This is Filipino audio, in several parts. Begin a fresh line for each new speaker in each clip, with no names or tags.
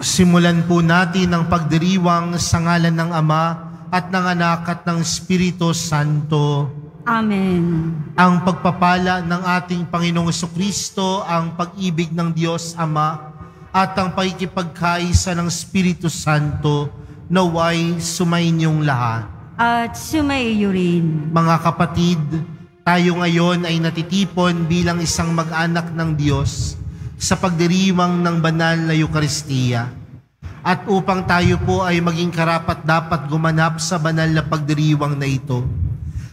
Simulan po natin ang pagdiriwang sa ngalan ng Ama at ng Anak at ng Espiritu Santo.
Amen.
Ang pagpapala ng ating Panginoong Kristo, ang pag-ibig ng Diyos Ama, at ang pagkipagkaisa ng Espiritu Santo, naway sumainyong lahat.
At sumaiyo rin.
Mga kapatid, tayo ngayon ay natitipon bilang isang mag-anak ng Diyos sa pagdiriwang ng banal na Eukaristiya. At upang tayo po ay maging karapat dapat gumanap sa banal na pagdiriwang na ito,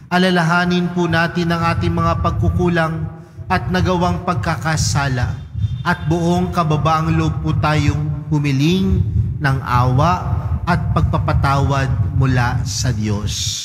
alalahanin po natin ang ating mga pagkukulang at nagawang pagkakasala at buong kababaang loob po tayong humiling ng awa at pagpapatawad mula sa Diyos.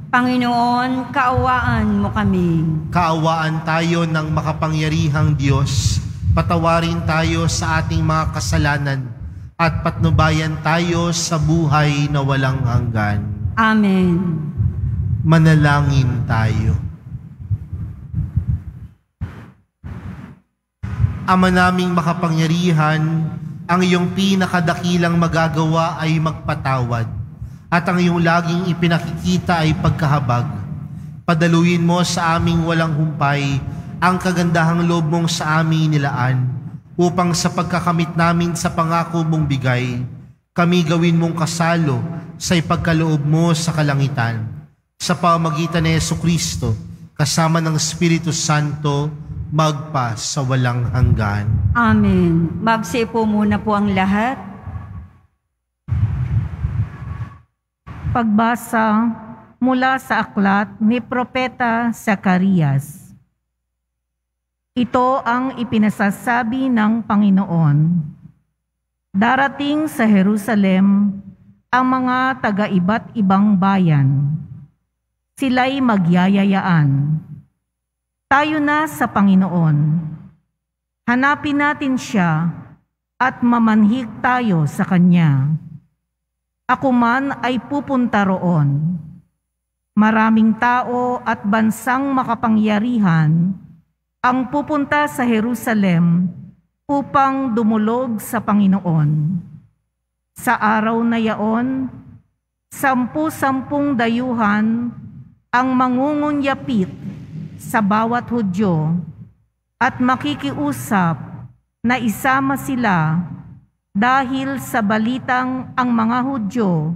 Panginoon, kaawaan mo kami.
Kaawaan tayo ng makapangyarihang Diyos. Patawarin tayo sa ating mga kasalanan at patnubayan tayo sa buhay na walang hanggan.
Amen.
Manalangin tayo. Ama naming makapangyarihan, ang iyong pinakadakilang magagawa ay magpatawad at ang iyong laging ipinakikita ay pagkahabag. Padaluin mo sa aming walang humpay ang kagandahang loob mong sa aming nilaan upang sa pagkakamit namin sa pangako mong bigay, kami gawin mong kasalo sa ipagkaloob mo sa kalangitan. Sa pamagitan ni Yesu Kristo, kasama ng Espiritu Santo, magpa sa walang hanggan.
Amen. Magsipo muna po ang lahat.
Pagbasa mula sa aklat ni Propeta Zacarias. Ito ang ipinasasabi ng Panginoon. Darating sa Jerusalem ang mga taga-iba't ibang bayan. Sila'y magyayayaan. Tayo na sa Panginoon. Hanapin natin siya at mamanhik tayo sa Kanya ako man ay pupunta roon. Maraming tao at bansang makapangyarihan ang pupunta sa Jerusalem upang dumulog sa Panginoon. Sa araw na yaon, sampu-sampung dayuhan ang mangungunyapit sa bawat Hudyo at makikiusap na isama sila dahil sa balitang ang mga Hudyo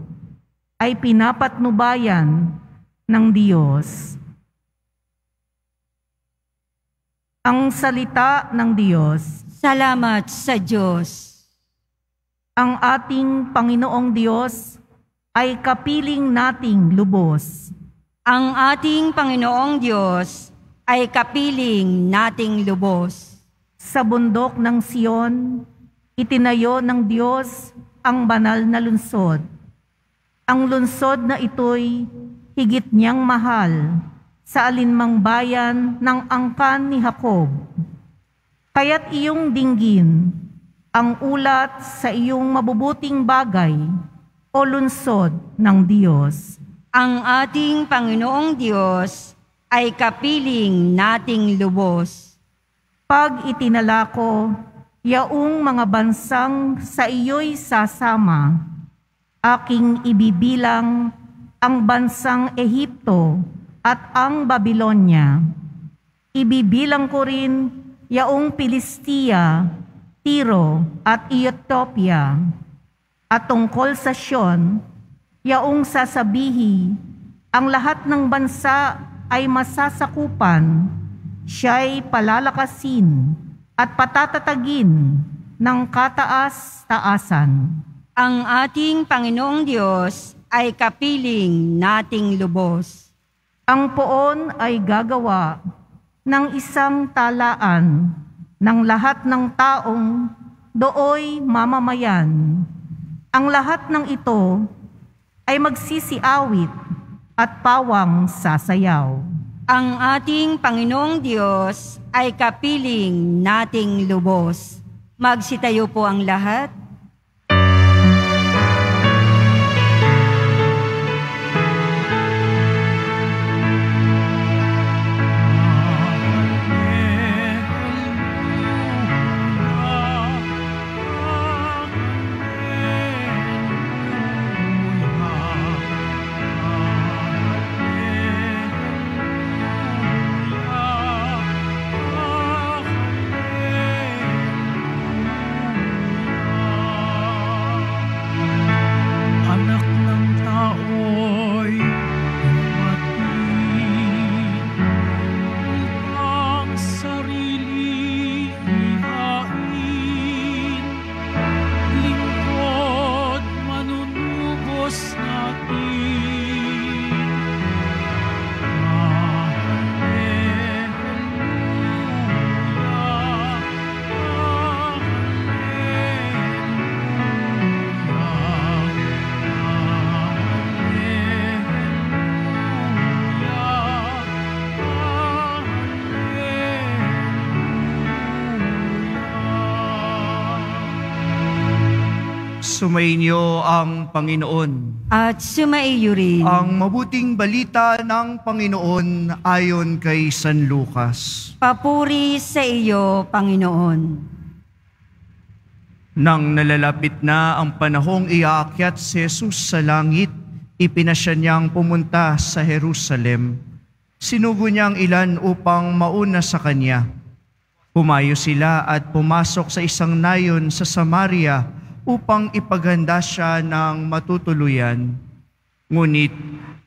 ay pinapatnubayan ng Diyos. Ang salita ng Diyos.
Salamat sa Diyos.
Ang ating Panginoong Diyos ay kapiling nating lubos.
Ang ating Panginoong Diyos ay kapiling nating lubos.
Sa bundok ng Siyon, Itinayo ng Diyos ang banal na lunsod. Ang lunsod na ito'y higit niyang mahal sa alinmang bayan ng angkan ni Jacob. Kaya't iyong dinggin ang ulat sa iyong mabubuting bagay o lunsod ng Diyos.
Ang ating Panginoong Diyos ay kapiling nating lubos.
Pag itinala ko yaong mga bansang sa iyo'y sasama, aking ibibilang ang bansang Ehipto at ang Babylonia. Ibibilang ko rin yaong Pilistia, Tiro at Ethiopia. At tungkol sa Sion, yaong sasabihi, ang lahat ng bansa ay masasakupan, siya'y palalakasin, at patatatagin ng kataas-taasan.
Ang ating Panginoong Diyos ay kapiling nating lubos.
Ang poon ay gagawa ng isang talaan ng lahat ng taong dooy mamamayan. Ang lahat ng ito ay magsisiawit at pawang sasayaw.
Ang ating Panginoong Diyos ay kapiling nating lubos. Magsitayo po ang lahat.
Sumainyo ang Panginoon.
At sumaiyo rin.
Ang mabuting balita ng Panginoon ayon kay San Lucas.
Papuri sa iyo, Panginoon.
Nang nalalapit na ang panahong iaakyat si Jesus sa langit, ipinasya niyang pumunta sa Jerusalem. Sinugo niya ang ilan upang mauna sa kanya. Pumayo sila at pumasok sa isang nayon sa Samaria upang ipaghanda siya ng matutuluyan. Ngunit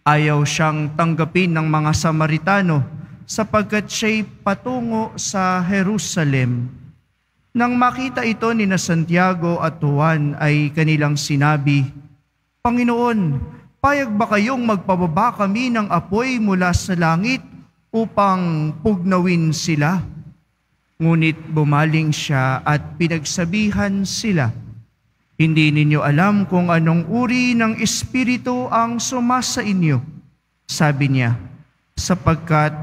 ayaw siyang tanggapin ng mga Samaritano sapagkat siya'y patungo sa Jerusalem. Nang makita ito ni Santiago at Juan ay kanilang sinabi, Panginoon, payag ba kayong magpababa kami ng apoy mula sa langit upang pugnawin sila? Ngunit bumaling siya at pinagsabihan sila, Hindi ninyo alam kung anong uri ng Espiritu ang sumasa inyo. Sabi niya, sapagkat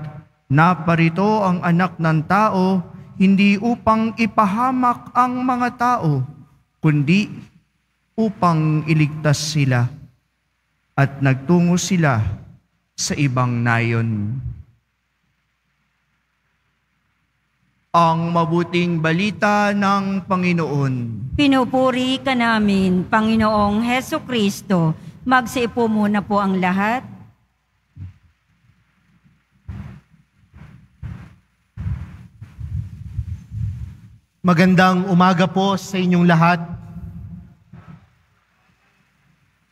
naparito ang anak ng tao hindi upang ipahamak ang mga tao, kundi upang iligtas sila. At nagtungo sila sa ibang nayon. Ang mabuting balita ng Panginoon.
Pinupuri ka namin, Panginoong Heso Kristo. Magsipo muna po ang lahat.
Magandang umaga po sa inyong lahat.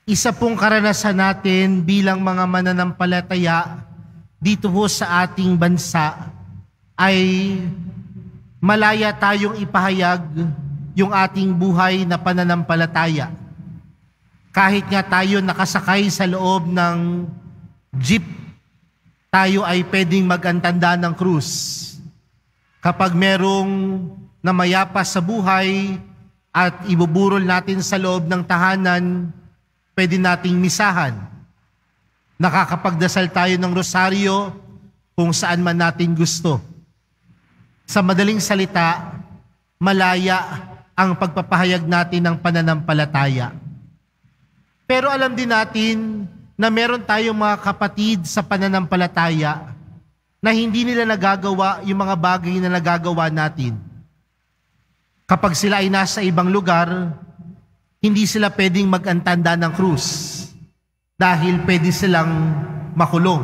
Isa pong karanasan natin bilang mga mananampalataya dito po sa ating bansa ay malaya tayong ipahayag yung ating buhay na pananampalataya. Kahit nga tayo nakasakay sa loob ng jeep, tayo ay pwedeng magantanda ng krus. Kapag merong namayapa sa buhay at ibuburol natin sa loob ng tahanan, pwede nating misahan. Nakakapagdasal tayo ng rosaryo kung saan man natin gusto. Sa madaling salita, malaya ang pagpapahayag natin ng pananampalataya. Pero alam din natin na meron tayong mga kapatid sa pananampalataya na hindi nila nagagawa yung mga bagay na nagagawa natin. Kapag sila ay nasa ibang lugar, hindi sila pwedeng mag-antanda ng krus dahil pwede silang makulong.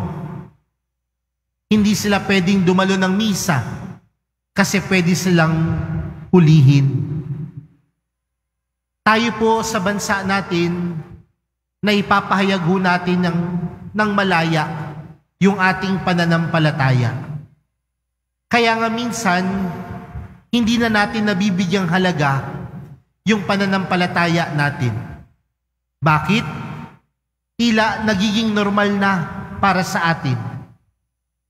Hindi sila pwedeng dumalo ng misa kasi pwede silang hulihin. Tayo po sa bansa natin na ipapahayag ho natin ng, ng malaya yung ating pananampalataya. Kaya nga minsan, hindi na natin nabibigyang halaga yung pananampalataya natin. Bakit? Tila nagiging normal na para sa atin.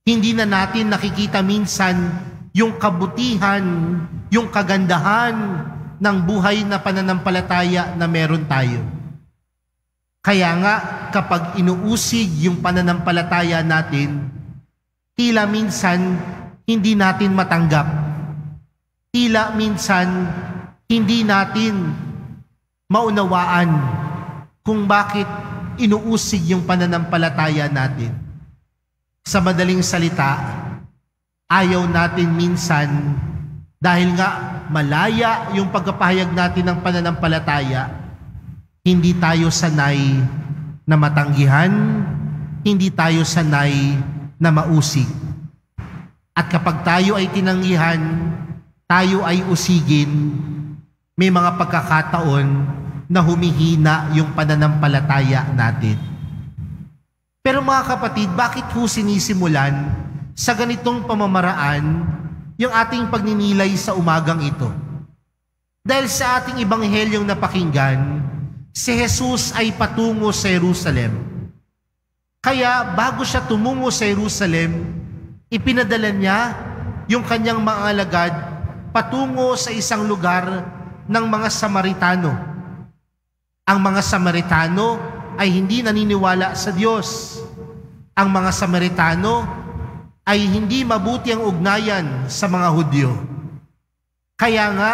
Hindi na natin nakikita minsan yung kabutihan, yung kagandahan ng buhay na pananampalataya na meron tayo. Kaya nga, kapag inuusig yung pananampalataya natin, tila minsan hindi natin matanggap. Tila minsan hindi natin maunawaan kung bakit inuusig yung pananampalataya natin. Sa madaling salita, ayaw natin minsan dahil nga malaya yung pagkapahayag natin ng pananampalataya, hindi tayo sanay na matanggihan, hindi tayo sanay na mausig. At kapag tayo ay tinanggihan, tayo ay usigin, may mga pagkakataon na humihina yung pananampalataya natin. Pero mga kapatid, bakit ho sinisimulan sa ganitong pamamaraan yung ating pagninilay sa umagang ito? Dahil sa ating ibanghelyong napakinggan, si Jesus ay patungo sa Jerusalem. Kaya bago siya tumungo sa Jerusalem, ipinadala niya yung kanyang mga alagad patungo sa isang lugar ng mga Samaritano. Ang mga Samaritano ay hindi naniniwala sa Diyos. Ang mga Samaritano ay hindi mabuti ang ugnayan sa mga Hudyo. Kaya nga,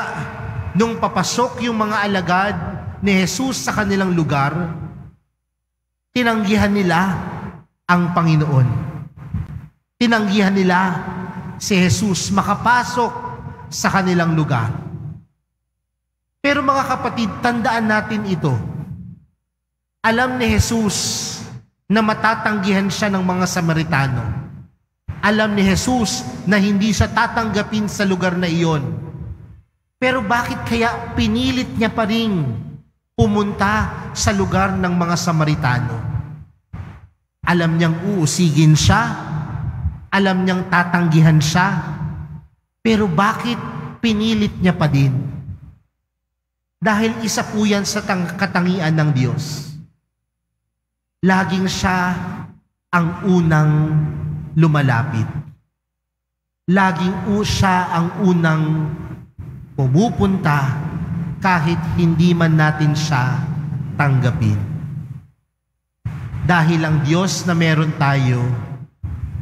nung papasok yung mga alagad ni Jesus sa kanilang lugar, tinanggihan nila ang Panginoon. Tinanggihan nila si Jesus makapasok sa kanilang lugar. Pero mga kapatid, tandaan natin ito. Alam ni Jesus na matatanggihan siya ng mga Samaritano. Alam ni Jesus na hindi siya tatanggapin sa lugar na iyon. Pero bakit kaya pinilit niya pa rin pumunta sa lugar ng mga Samaritano? Alam niyang uusigin siya, alam niyang tatanggihan siya, pero bakit pinilit niya pa din? Dahil isa po yan sa tang- katangian ng Diyos. Laging siya ang unang lumalapit. Laging siya ang unang pumupunta kahit hindi man natin siya tanggapin. Dahil ang Diyos na meron tayo,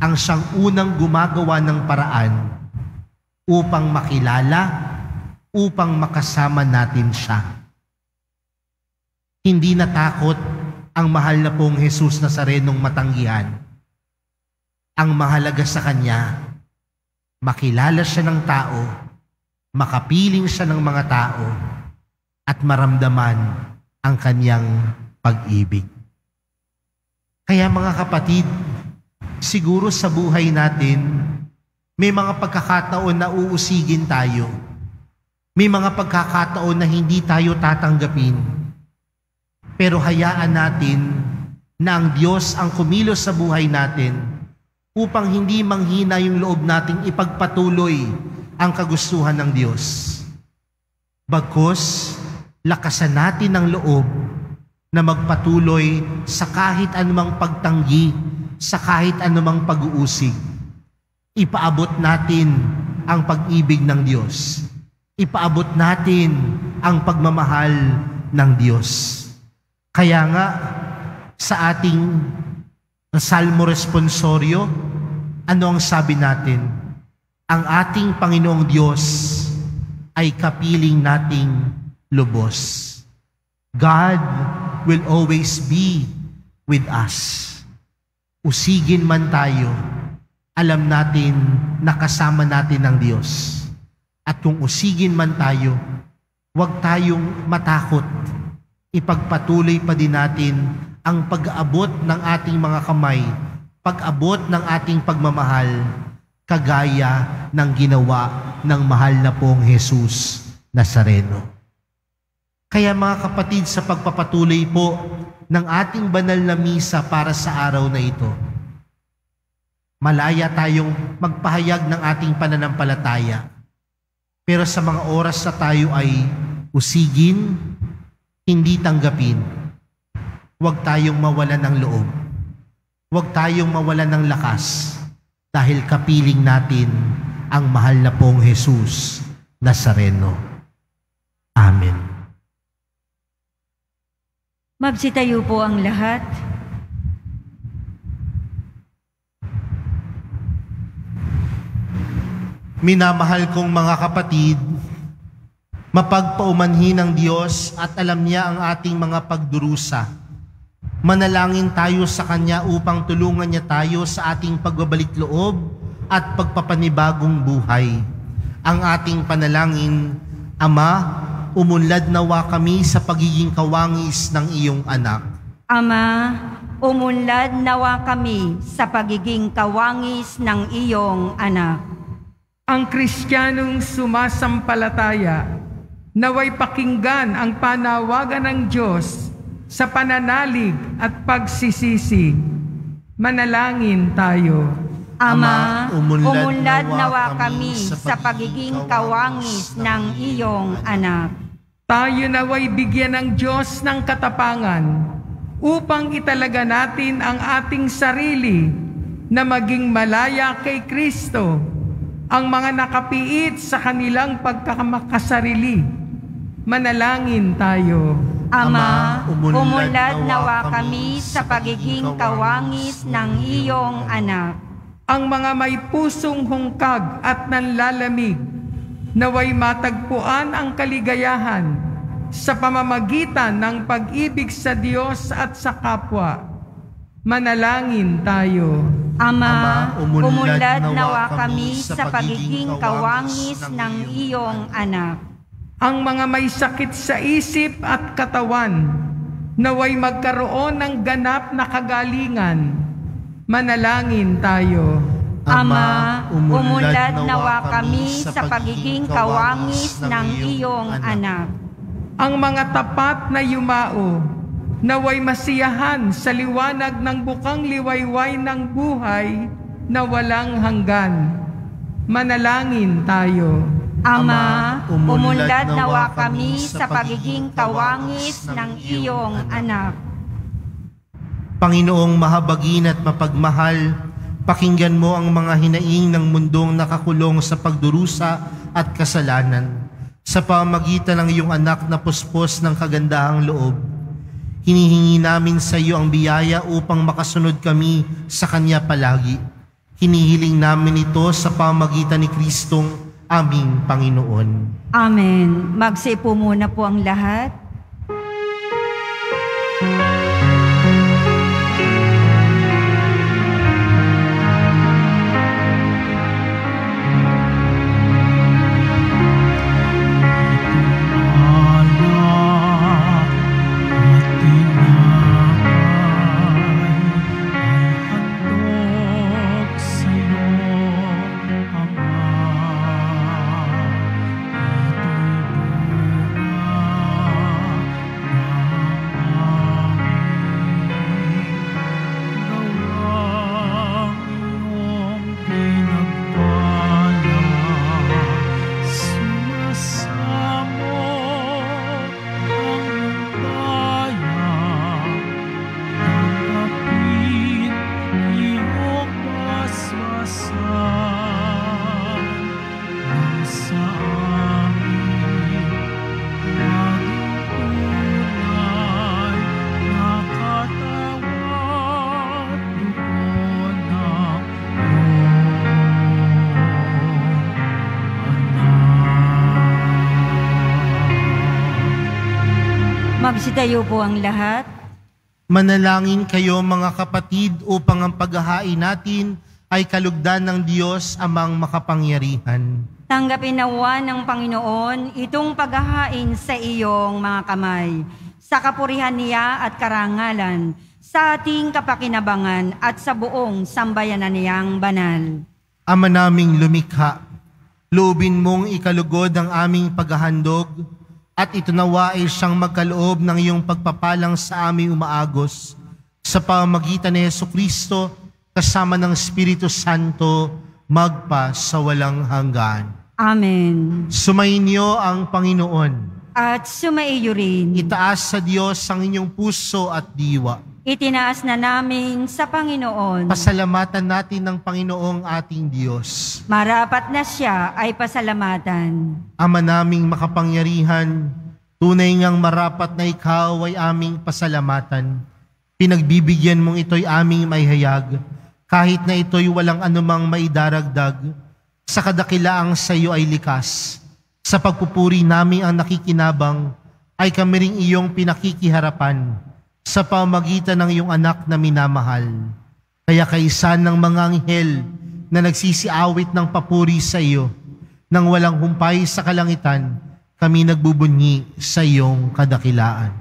ang siyang unang gumagawa ng paraan upang makilala, upang makasama natin siya. Hindi natakot ang mahal na pong Jesus Nazarenong matanggihan. Ang mahalaga sa Kanya, makilala siya ng tao, makapiling siya ng mga tao, at maramdaman ang Kanyang pag-ibig. Kaya mga kapatid, siguro sa buhay natin, may mga pagkakataon na uusigin tayo. May mga pagkakataon na hindi tayo tatanggapin. Pero hayaan natin na ang Diyos ang kumilos sa buhay natin upang hindi manghina yung loob nating ipagpatuloy ang kagustuhan ng Diyos. Bagkus, lakasan natin ang loob na magpatuloy sa kahit anumang pagtanggi, sa kahit anumang pag-uusig. Ipaabot natin ang pag-ibig ng Diyos. Ipaabot natin ang pagmamahal ng Diyos. Kaya nga, sa ating Salmo Responsorio, ano ang sabi natin? Ang ating Panginoong Diyos ay kapiling nating lubos. God will always be with us. Usigin man tayo, alam natin na kasama natin ang Diyos. At kung usigin man tayo, huwag tayong matakot. Ipagpatuloy pa din natin ang pag-abot ng ating mga kamay, pag-abot ng ating pagmamahal, kagaya ng ginawa ng mahal na pong Jesus Nazareno. Kaya mga kapatid, sa pagpapatuloy po ng ating banal na misa para sa araw na ito, malaya tayong magpahayag ng ating pananampalataya. Pero sa mga oras na tayo ay usigin, hindi tanggapin, huwag tayong mawalan ng loob. Huwag tayong mawalan ng lakas dahil kapiling natin ang mahal na pong Jesus Nazareno. Amen.
Magsitayo po ang lahat.
Minamahal kong mga kapatid, mapagpaumanhin ng Diyos at alam niya ang ating mga pagdurusa. Manalangin tayo sa Kanya upang tulungan niya tayo sa ating pagbabalik loob at pagpapanibagong buhay. Ang ating panalangin, Ama, umunlad nawa kami sa pagiging kawangis ng iyong anak.
Ama, umunlad nawa kami sa pagiging kawangis ng iyong anak.
Ang Kristiyanong sumasampalataya, naway pakinggan ang panawagan ng Diyos sa pananalig at pagsisisi. Manalangin tayo.
Ama,
umunlad
umunlad,
nawa kami sa
pagiging kawangis ng iyong anak.
Tayo naway bigyan ng Diyos ng katapangan upang italaga natin ang ating sarili na maging malaya kay Kristo, ang mga nakapiit sa kanilang pagkamakasarili. Manalangin tayo.
Ama,
umunlad nawa
kami sa pagiging kawangis ng iyong anak.
ang mga may pusong hungkag at nanlalamig, naway matagpuan ang kaligayahan sa pamamagitan ng pag-ibig sa Diyos at sa kapwa. Manalangin tayo.
Ama,
umunlad nawa kami sa
pagiging kawangis ng iyong anak.
Ang mga may sakit sa isip at katawan, naway magkaroon ng ganap na kagalingan. Manalangin tayo.
Ama, umunlad nawa kami sa pagiging kawangis ng iyong anak.
ang mga tapat na yumao, naway masiyahan sa liwanag ng bukang liwayway ng buhay na walang hanggan. Manalangin tayo.
Ama,
umunlad
nawa kami sa pagiging kawangis ng iyong anak.
Panginoong mahabagin at mapagmahal, pakinggan mo ang mga hinaing ng mundong nakakulong sa pagdurusa at kasalanan. Sa pamagitan ng iyong anak na puspos ng kagandahang loob, hinihingi namin sa iyo ang biyaya upang makasunod kami sa Kanya palagi. Hinihiling namin ito sa pamagitan ni Kristong aming Panginoon.
Amen. Magsipo muna po ang lahat.
Anak
Po ang lahat.
Manalangin kayo mga kapatid upang ang paghahain natin ay kalugdan ng Diyos amang makapangyarihan.
Tanggapin nawa ng Panginoon itong paghahain sa iyong mga kamay, sa kapurihan niya at karangalan, sa ating kapakinabangan at sa buong sambayanan niyang banal.
Ama naming lumikha, loobin mong ikalugod ang aming paghahandog at ito nawa ay siyang magkaloob ng iyong pagpapalang sa aming umaagos sa pamagitan ni Yesu Kristo kasama ng Espiritu Santo magpa sa walang hanggan.
Amen.
Sumainyo ang Panginoon.
At sumaiyo rin.
Itaas sa Diyos ang inyong puso at diwa.
Itinaas na namin sa Panginoon.
Pasalamatan natin ng Panginoong ating Diyos.
Marapat na siya ay pasalamatan.
Ama naming makapangyarihan, tunay ngang marapat na ikaw ay aming pasalamatan. Pinagbibigyan mong ito'y aming maihayag, kahit na ito'y walang anumang maidaragdag, sa kadakilaang sa iyo ay likas. Sa pagpupuri namin ang nakikinabang, ay kami ring iyong pinakikiharapan sa pamagitan ng iyong anak na minamahal. Kaya kaisan ng mga anghel na nagsisiawit ng papuri sa iyo, nang walang humpay sa kalangitan, kami nagbubunyi sa iyong kadakilaan.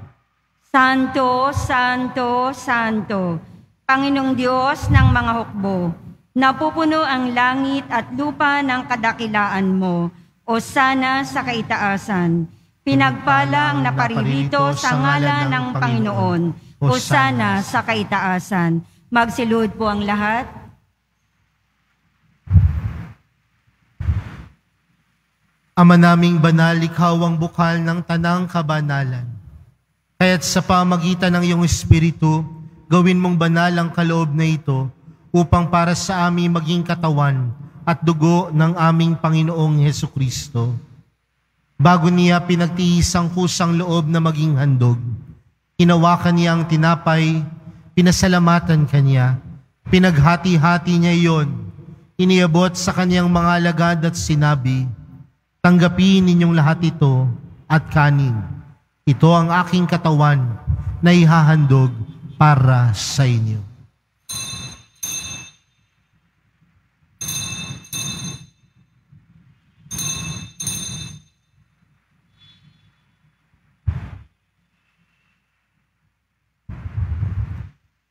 Santo, Santo, Santo, Panginoong Diyos ng mga hukbo, napupuno ang langit at lupa ng kadakilaan mo, o sana sa kaitaasan. Pinagpala ang naparirito sa ngalan ng Panginoon, o sana sa kaitaasan. Magsilud po ang lahat.
Ama naming banal, ikaw ang bukal ng tanang kabanalan. Kaya't sa pamagitan ng iyong Espiritu, gawin mong banal ang kaloob na ito upang para sa aming maging katawan at dugo ng aming Panginoong Heso Kristo. Bago niya pinagtiis ang kusang loob na maging handog, hinawakan niya ang tinapay, pinasalamatan kanya, pinaghati-hati niya iyon, iniabot sa kanyang mga alagad at sinabi, Tanggapin ninyong lahat ito at kanin. Ito ang aking katawan na ihahandog para sa inyo.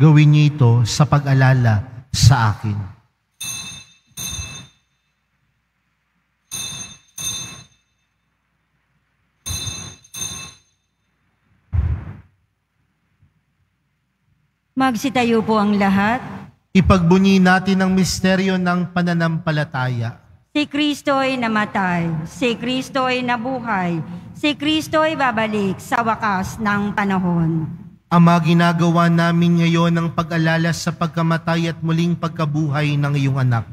Gawin niyo ito sa pag-alala sa akin.
Magsitayo po ang lahat.
Ipagbunyi natin ang misteryo ng pananampalataya.
Si Kristo'y namatay, si Kristo'y nabuhay, si Kristo'y babalik sa wakas ng panahon.
Ama, ginagawa namin ngayon ang pag-alala sa pagkamatay at muling pagkabuhay ng iyong anak.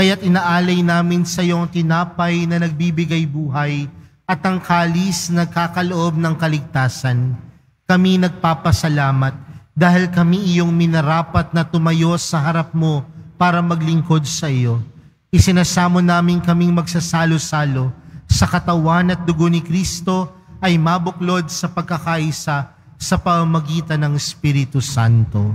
Kaya't inaalay namin sa iyong tinapay na nagbibigay buhay at ang kalis na nagkakaloob ng kaligtasan. Kami nagpapasalamat dahil kami iyong minarapat na tumayo sa harap mo para maglingkod sa iyo. Isinasamo namin kaming magsasalo-salo sa katawan at dugo ni Kristo ay mabuklod sa pagkakaisa sa pamamagitan ng Espiritu Santo.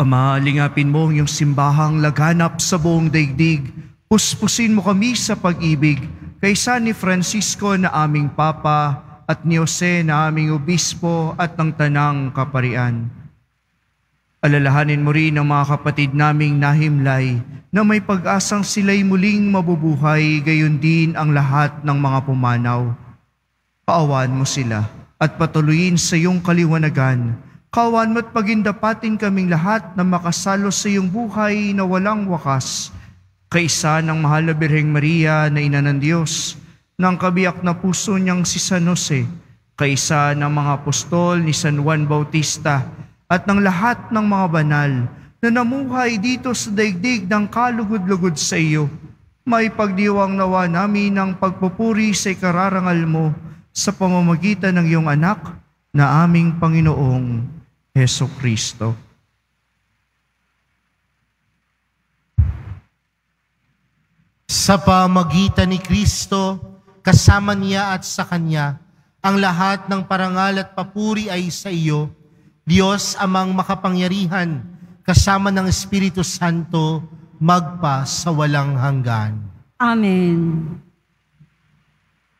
Ama, lingapin mo ang iyong simbahang laganap sa buong daigdig. Puspusin mo kami sa pag-ibig kaysa ni Francisco na aming Papa at ni Jose na aming Obispo at ng Tanang Kaparian. Alalahanin mo rin ang mga kapatid naming nahimlay na may pag-asang sila'y muling mabubuhay gayon din ang lahat ng mga pumanaw. Paawan mo sila at patuloyin sa iyong kaliwanagan. Kawan mo't pagindapatin kaming lahat na makasalo sa iyong buhay na walang wakas. Kaisa ng mahal na Birheng Maria na ina ng Diyos, ng kabiyak na puso niyang si San Jose, kaisa ng mga apostol ni San Juan Bautista, at ng lahat ng mga banal na namuhay dito sa daigdig ng kalugod-lugod sa iyo. May pagdiwang nawa namin ng pagpupuri sa ikararangal mo sa pamamagitan ng iyong anak na aming Panginoong Heso Kristo.
Sa pamagitan ni Kristo, kasama niya at sa Kanya, ang lahat ng parangal at papuri ay sa iyo, Diyos amang makapangyarihan, kasama ng Espiritu Santo, magpa sa walang hanggan.
Amen.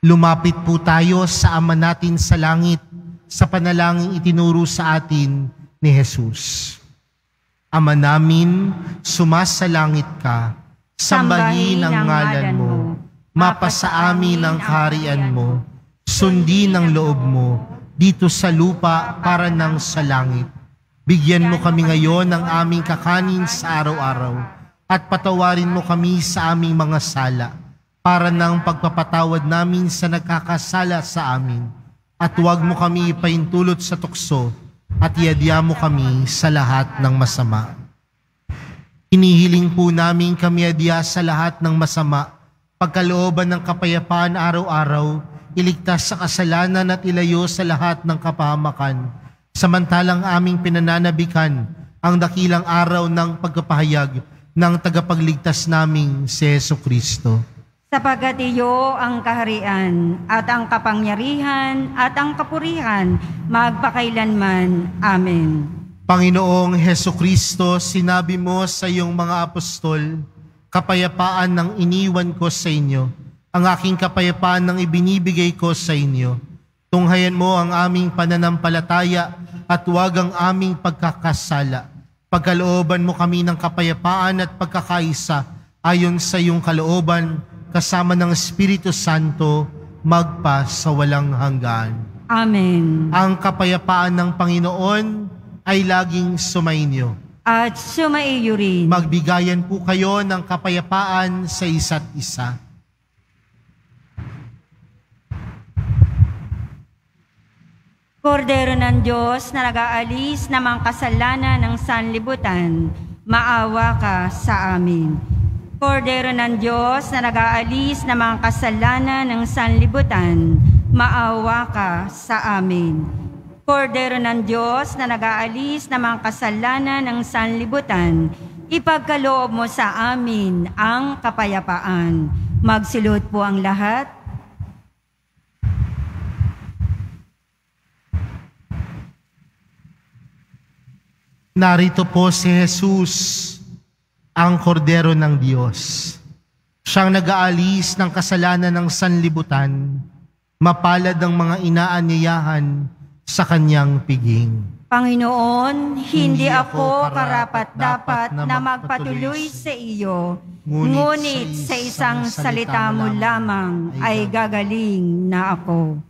Lumapit po tayo sa Ama natin sa langit, sa panalangin itinuro sa atin ni Jesus. Ama namin, sumasalangit ka, sambahin ang ngalan mo, mapasa amin ang kaharian mo, sundin ang loob mo, dito sa lupa para ng sa langit. Bigyan mo kami ngayon ng aming kakanin sa araw-araw at patawarin mo kami sa aming mga sala para ng pagpapatawad namin sa nagkakasala sa amin. At huwag mo kami ipaintulot sa tukso at iadya mo kami sa lahat ng masama. Hinihiling po namin kami adya sa lahat ng masama, pagkalooban ng kapayapaan araw-araw, iligtas sa kasalanan at ilayo sa lahat ng kapahamakan, samantalang aming pinananabikan ang dakilang araw ng pagkapahayag ng tagapagligtas naming si Yeso Kristo.
Sapagat iyo ang kaharian at ang kapangyarihan at ang kapurihan magpakailanman. Amen.
Panginoong Heso Kristo, sinabi mo sa iyong mga apostol, kapayapaan ng iniwan ko sa inyo, ang aking kapayapaan ng ibinibigay ko sa inyo. Tunghayan mo ang aming pananampalataya at huwag ang aming pagkakasala. Pagkalooban mo kami ng kapayapaan at pagkakaisa ayon sa iyong kalooban kasama ng Espiritu Santo magpa sa walang hanggan.
Amen.
Ang kapayapaan ng Panginoon ay laging sumainyo.
At sumaiyo rin.
Magbigayan po kayo ng kapayapaan sa isa't isa.
Kordero ng Diyos na nag-aalis ng mga kasalanan ng sanlibutan, maawa ka sa amin. Kordero ng Diyos na nag-aalis ng mga kasalanan ng sanlibutan, maawa ka sa amin. Kordero ng Diyos na nag-aalis ng mga kasalanan ng sanlibutan, ipagkaloob mo sa amin ang kapayapaan. Magsilot po ang lahat.
Narito po si Jesus, ang kordero ng Diyos. Siyang nag-aalis ng kasalanan ng sanlibutan, mapalad ang mga inaanyayahan sa kanyang piging.
Panginoon, hindi
Hindi
ako karapat-dapat na magpatuloy sa iyo,
Ngunit sa
sa isang
isang
salita mo lamang ay gagaling na ako.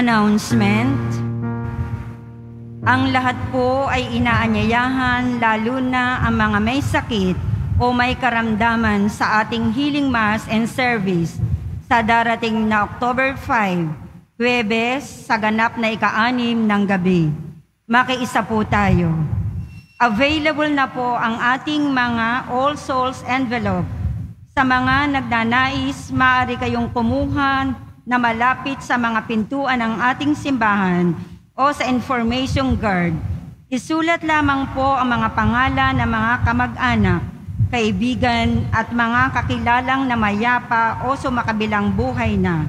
Announcement. Ang lahat po ay inaanyayahan lalo na ang mga may sakit o may karamdaman sa ating healing mass and service sa darating na October 5, Huwebes, sa ganap na ika-anim ng gabi. Makiisa po tayo. Available na po ang ating mga All Souls envelope. Sa mga nagnanais, maaari kayong kumuha na malapit sa mga pintuan ng ating simbahan o sa information guard. Isulat lamang po ang mga pangalan ng mga kamag-anak, kaibigan at mga kakilalang na mayapa o sumakabilang buhay na.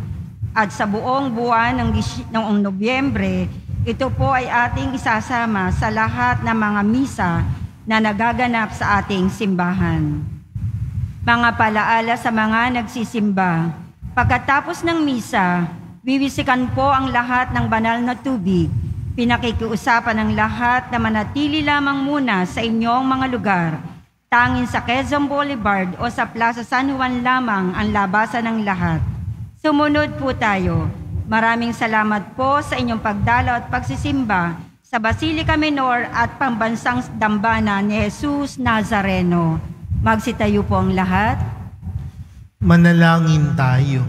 At sa buong buwan ng, noong Nobyembre, ito po ay ating isasama sa lahat ng mga misa na nagaganap sa ating simbahan. Mga palaala sa mga nagsisimba. Pagkatapos ng misa, wiwisikan po ang lahat ng banal na tubig. Pinakikiusapan ng lahat na manatili lamang muna sa inyong mga lugar. Tangin sa Quezon Boulevard o sa Plaza San Juan lamang ang labasan ng lahat. Sumunod po tayo. Maraming salamat po sa inyong pagdalaw at pagsisimba sa Basilica Minor at Pambansang Dambana ni Jesus Nazareno. Magsitayo po ang lahat.
Manalangin tayo.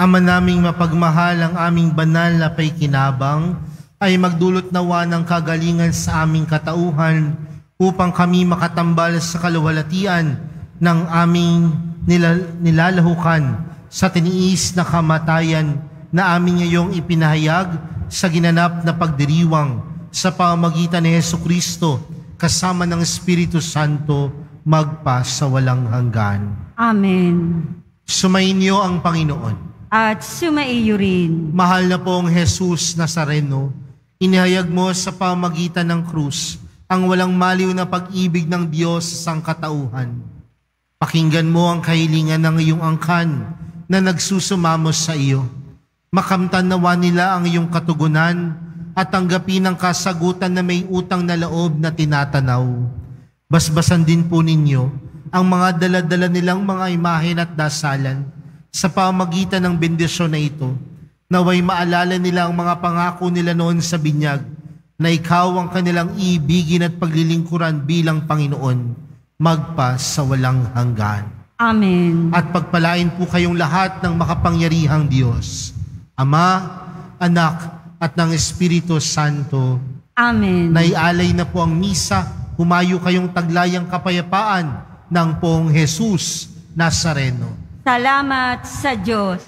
Ama naming mapagmahal ang aming banal na paikinabang ay magdulot nawa ng kagalingan sa aming katauhan upang kami makatambal sa kaluwalhatian ng aming nilal- nilalahukan sa tiniis na kamatayan na aming ngayong ipinahayag sa ginanap na pagdiriwang sa pamagitan ni Heso Kristo kasama ng Espiritu Santo magpa sa walang hanggan.
Amen.
Sumainyo ang Panginoon.
At sumaiyo rin.
Mahal na pong Jesus Nazareno, inihayag mo sa pamagitan ng krus ang walang maliw na pag-ibig ng Diyos sa sangkatauhan. Pakinggan mo ang kahilingan ng iyong angkan na nagsusumamos sa iyo. Makamtan nawa nila ang iyong katugunan at tanggapin ang kasagutan na may utang na loob na tinatanaw. Basbasan din po ninyo ang mga daladala nilang mga imahen at dasalan sa pamagitan ng bendisyon na ito, naway maalala nila ang mga pangako nila noon sa binyag, na ikaw ang kanilang ibigin at paglilingkuran bilang Panginoon, magpa sa walang hanggan.
Amen.
At pagpalain po kayong lahat ng makapangyarihang Diyos, Ama, Anak, at ng Espiritu Santo,
Amen.
Naialay na po ang misa, humayo kayong taglayang kapayapaan ng pong Jesus Nazareno.
Salamat sa Diyos.